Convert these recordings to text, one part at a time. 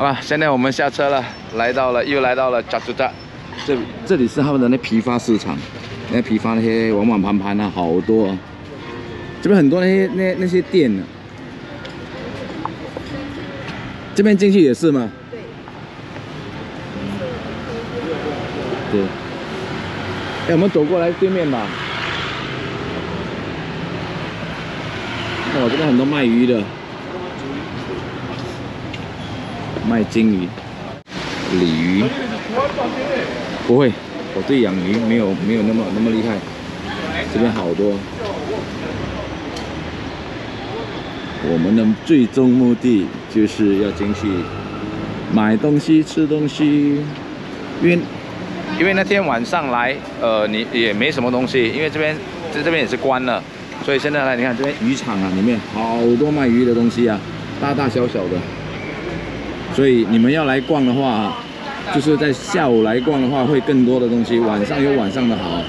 好了，现在我们下车了，来到了又来到了加州站，这这里是他们的那批发市场，那批发那些碗碗盘盘啊，好多啊。这边很多那些那那些店呢，这边进去也是吗？对。对。哎，我们走过来对面吧。哦，这边很多卖鱼的，卖金鱼、鲤鱼。不会，我对养鱼没有没有那么那么厉害。这边好多。我们的最终目的就是要进去买东西、吃东西，因为因为那天晚上来，呃，你也没什么东西，因为这边在这边也是关了，所以现在来你看这边渔场啊，里面好多卖鱼的东西啊，大大小小的，所以你们要来逛的话，就是在下午来逛的话会更多的东西，晚上有晚上的好。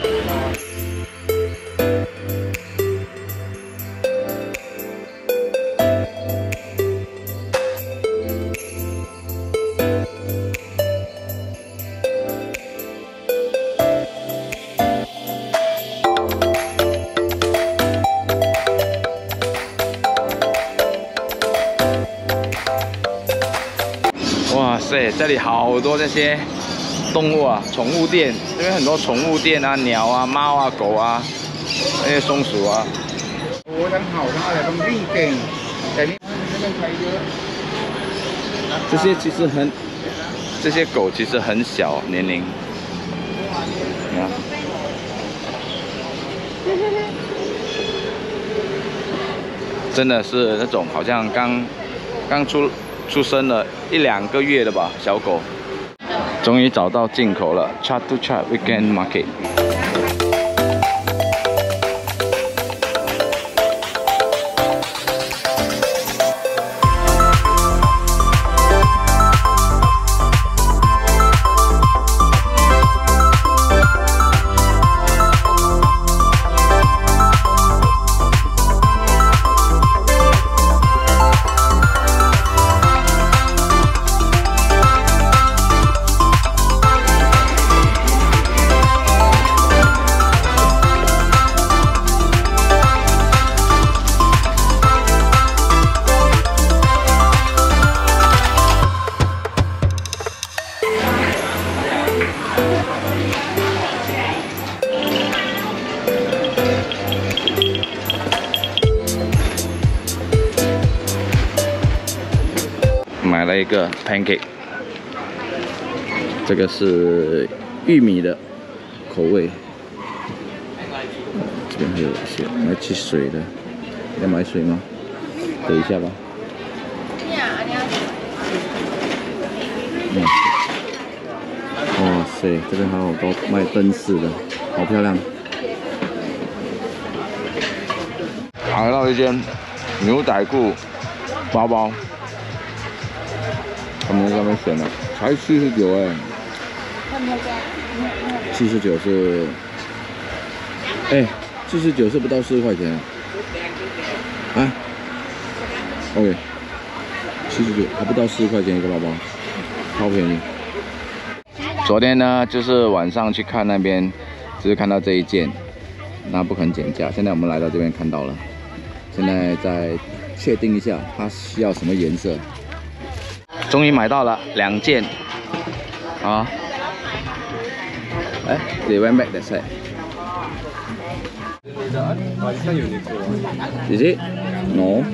对，这里好多这些动物啊，宠物店，这边很多宠物店啊，鸟啊、猫啊、狗啊，那些松鼠啊。哦，真好，他们来他们领养。这些其实很，这些狗其实很小年龄，你看，真的是那种好像刚，刚出。出生了一两个月的吧小狗。终于找到进口了，Chat to Chat Weekend Market。买了一个 pancake，这个是玉米的口味。这边还有一些买汽水的，要买水吗？等一下吧。嗯，哇塞，这边还有好多卖灯饰的，好漂亮。来到一间牛仔裤包包。他们在上面选的，才七十九哎，七十九是，哎，七十九是不到四十块钱，啊，OK，七十九还不到四十块钱一个包包，超便宜。昨天呢，就是晚上去看那边，只是看到这一件，那不肯减价。现在我们来到这边看到了，现在再确定一下它需要什么颜色。终于买到了两件，啊，哎，they went back that side. Is it? No.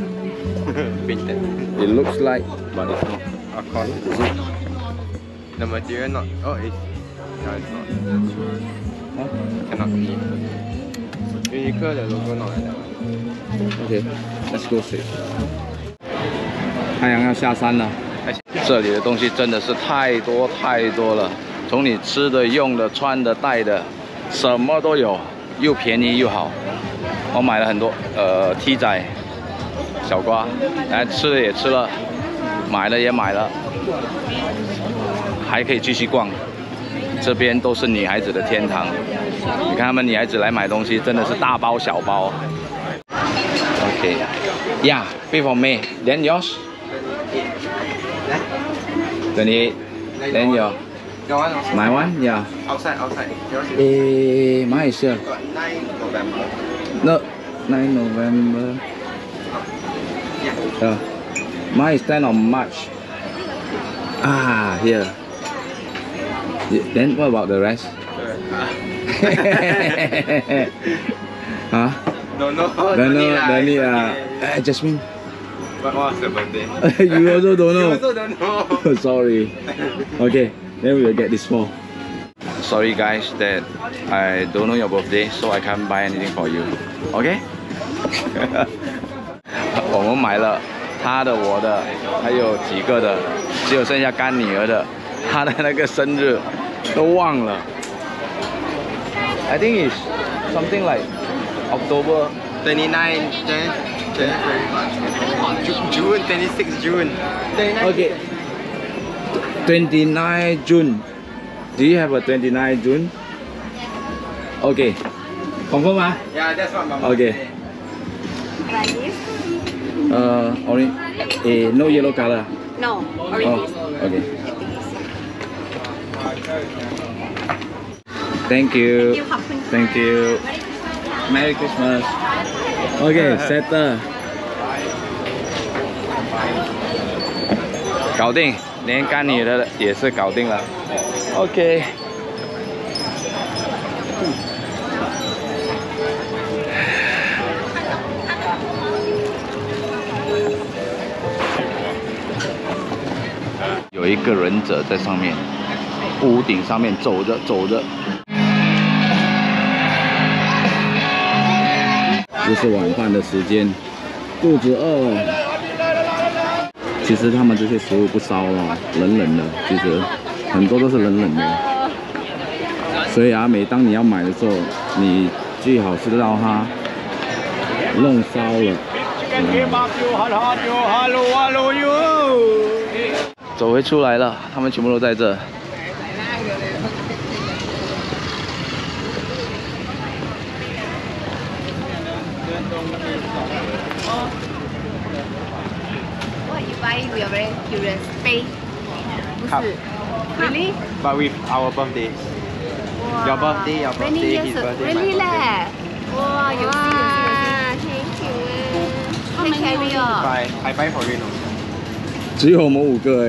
It looks like, but it's not. Of course. Is it? The material not. Oh, it's. No, it's not. Huh? Cannot see. Uniqlo the logo not like that one. Okay, let's go see. 太阳要下山了，这里的东西真的是太多太多了，从你吃的、用的、穿的、戴的，什么都有，又便宜又好。我买了很多，呃，T 仔、小瓜，哎，吃的也吃了，买了也买了，还可以继续逛。这边都是女孩子的天堂，你看他们女孩子来买东西，真的是大包小包。OK，Yeah，be for me，then yours。Twenty-eight. Then your Your one also. my one, yeah. Outside, outside. Yours is Eh, mine is here. got 9 November. No, 9 November. Yeah. Uh, mine is 10 of March. Ah, here. Then what about the rest? huh? No, no. Don't know, don't need. Uh, Jasmine, What was the birthday? you also don't You know. also don't know. Sorry. Okay, then we will get this four. Sorry guys that I don't know your birthday, so I can't buy anything for you. Okay? 我们买了他的、我的，还有几个的，只有剩下干女儿的，她的那个生日都忘了。I think it's something like October 29 Jan, Jan, Ju- June, 26 June. 29 Okay. 29 June. Do you have a 29 June? Okay. Confirm ah? Yeah, that's what my Okay. said. Uh, orange. Eh, no yellow color. No, Oh, orange. okay. Thank you. Yêu học sinh Thank you. Merry Christmas. Okay, settle. 搞定，连干女的也是搞定了。OK。有一个忍者在上面，屋顶上面走着走着。这是晚饭的时间，肚子饿了。其实他们这些食物不烧了，冷冷的，其实很多都是冷冷的。所以啊，每当你要买的时候，你最好是让它弄烧了。走回出来了，他们全部都在这。What you buy? We are very curious. Pay? 不是 Really? But with our birthdays. Your birthday, your Many birthday, years his ago. birthday, my Really birthday. 嘞？哇，有心有心有心。Thank you. Take carry 哦。 Buy, I buy for you. No? 只有我们五个哎。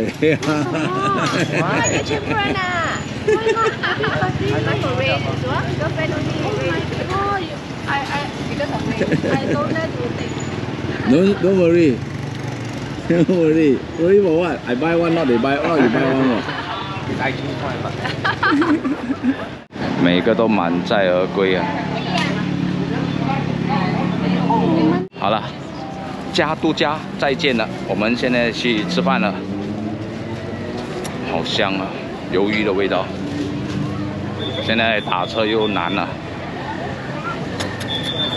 哇，有全部人啊！Buy for rain. What? Girlfriend only. Oh, you. I I because of rain. I don't dare to take. No, don't worry. ，I buy one, not they buy one. 每个都满载而归啊！好了，加都加，再见了。我们现在去吃饭了，好香啊，鱿鱼的味道。现在打车又难了，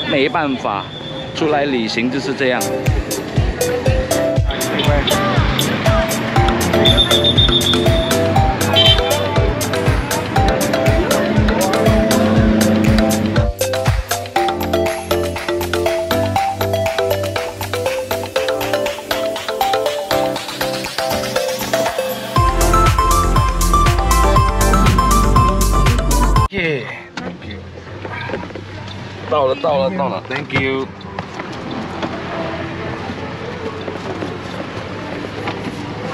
没办法，出来旅行就是这样。耶、到了，到了，到了，Thank you。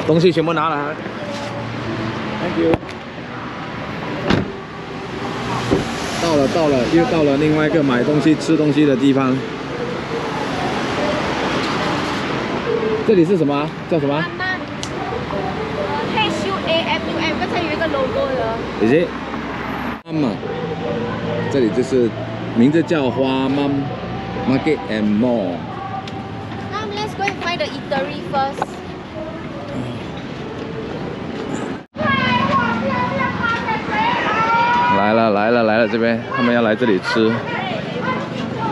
东西全部拿来，Thank you。到了，到了，又到了另外一个买东西、吃东西的地方。这里是什么啊？叫什么啊？H U A M U M，刚才有一个 logo 的。姐姐，妈妈，这里就是名字叫花妈 Market and Mall。Now let's go and find the eatery first. 来了这边他们要来这里吃。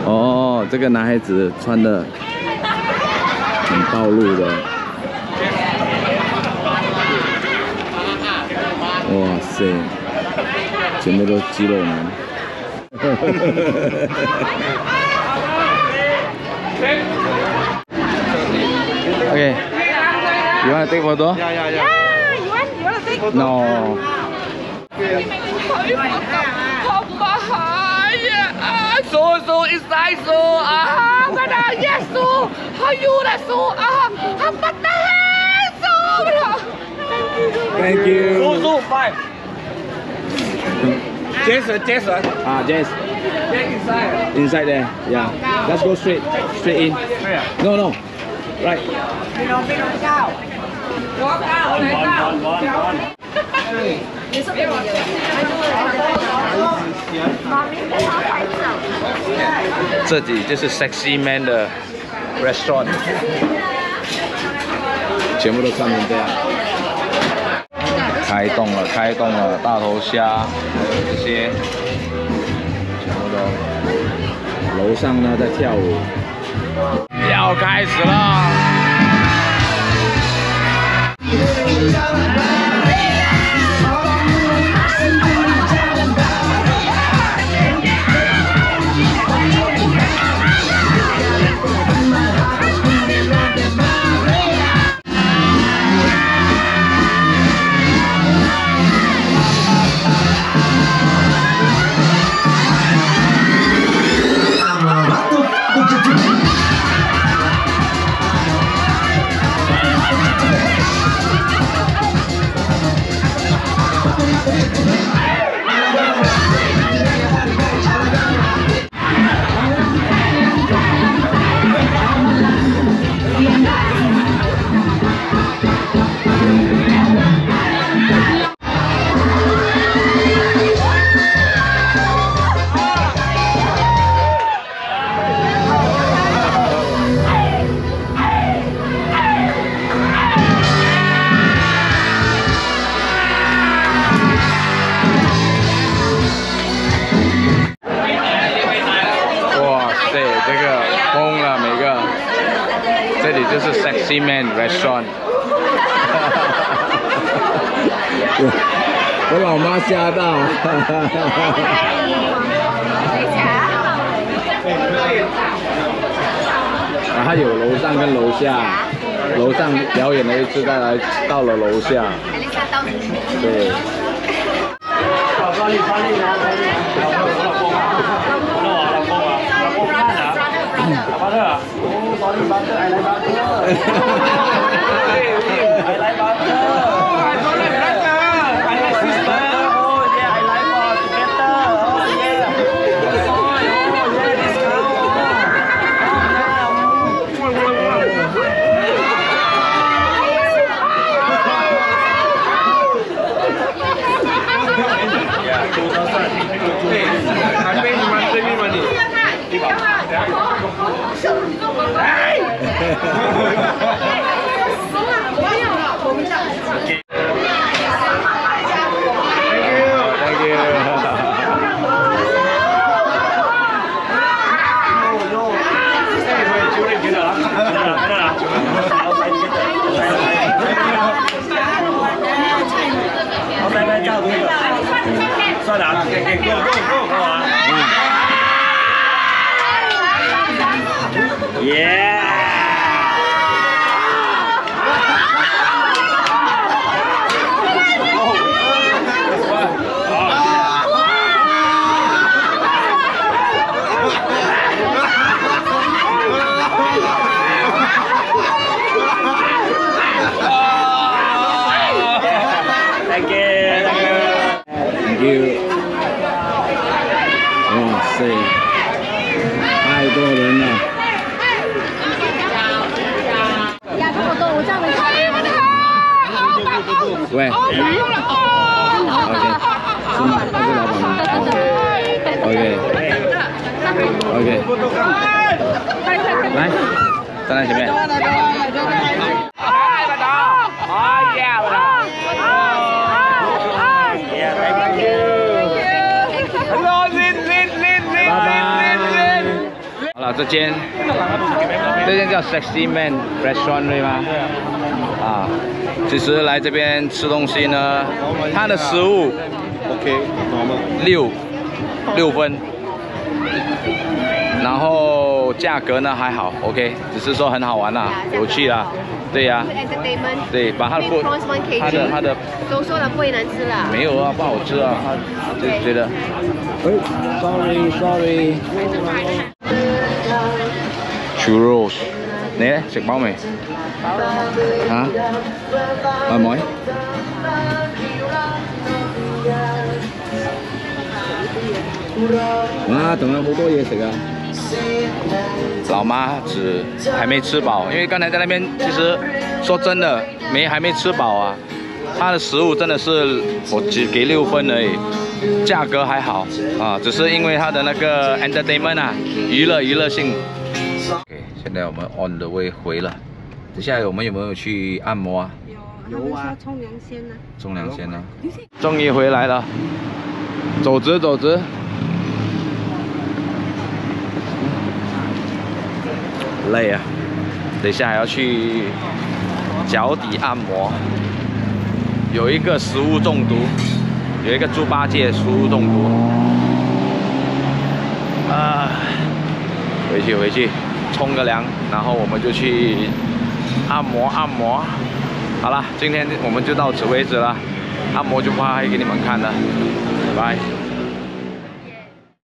哦，这个男孩子穿的很暴露的。哇塞，全部都肌肉男。Want to take photo？yeah, yeah, yeah. Ah, you want you No. 好麻呀啊！叔叔一塞叔啊！我的耶稣，还有的叔啊！他不得叔了。Thank you. 叔叔拜。Jason Jason。Ah, Jess. Get inside. Inside there. Yeah. Let's go straight. Straight in. Where? No, no. Right. 这里就是 Sexy Man 的 restaurant。全部都看成这样。开动了，开动了，大头虾，还有这些，全部都楼上呢在跳舞。要开始了。我老妈吓到。啊，它有楼上跟楼下，楼上表演了一次，再来到了楼下。对。ba tớ, ai lấy ba tớ. Ai lấy ba Yeah. 这间这间叫 Sexy Man Restaurant 对吗？啊，其实来这边吃东西呢，它的食物 OK 六六分，然后价格呢还好，OK，只是说很好玩啦，有趣啦，对呀、entertainment。对，把它的它的它的都说了不会难吃了。没有啊，不好吃啊，他就觉得，哎，sorry sorry。Churros，你咧食飽未？嚇？阿妹？哇，仲有好多嘢食啊！老妈只还没吃饱，因为刚才在那边，其实说真的，没还没吃饱啊。他的食物真的是我只给六分而已，价格还好啊，只是因为它的那个 entertainment 啊，娱乐娱乐性。OK，现在我们 on the way 回了，等下我们有没有去按摩啊？有啊。冲凉先呢？冲凉先呢？终于回来了，走直走直。累啊！等一下还要去脚底按摩，有一个食物中毒，有一个猪八戒食物中毒。啊，回去回去，冲个凉，然后我们就去按摩按摩。好了，今天我们就到此为止了，按摩就不拍给你们看了，拜拜。